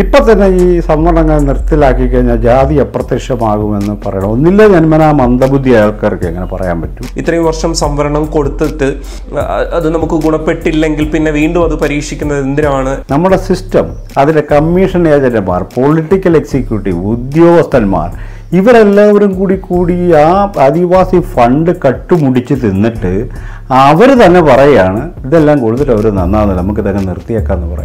ഇപ്പൊ തന്നെ ഈ സംവരണങ്ങൾ നിർത്തലാക്കി കഴിഞ്ഞാൽ ജാതി അപ്രത്യക്ഷമാകുമെന്ന് പറയണം. ഒന്നില്ല ജന്മനാ മന്ദബുദ്ധി ആൾക്കാർക്ക് എങ്ങനെ പറയാൻ പറ്റും? ഇത്രയും വർഷം സംവരണം കൊടുത്തിട്ട് അത് നമുക്ക് ഗുണപ്പെട്ടില്ലെങ്കിൽ പിന്നെ വീണ്ടും അത് പരീക്ഷിക്കുന്നത് എന്തിനാണ്? നമ്മുടെ സിസ്റ്റം അതിലെ കമ്മീഷൻ ഏജന്റുമാർ പൊളിറ്റിക്കൽ എക്സിക്യൂട്ടീവ് ഉദ്യോഗസ്ഥന്മാർ ഇവരെല്ലാവരും കൂടി കൂടി ആ ആദിവാസി ഫണ്ട് കട്ടുമുടിച്ച് തിന്നിട്ട് അവർ തന്നെ പറയാണ് ഇതെല്ലാം കൊടുത്തിട്ട് അവർ നന്നാകുന്നില്ല നമുക്ക് ഇതൊക്കെ നിർത്തിയേക്കാന്ന് പറയും.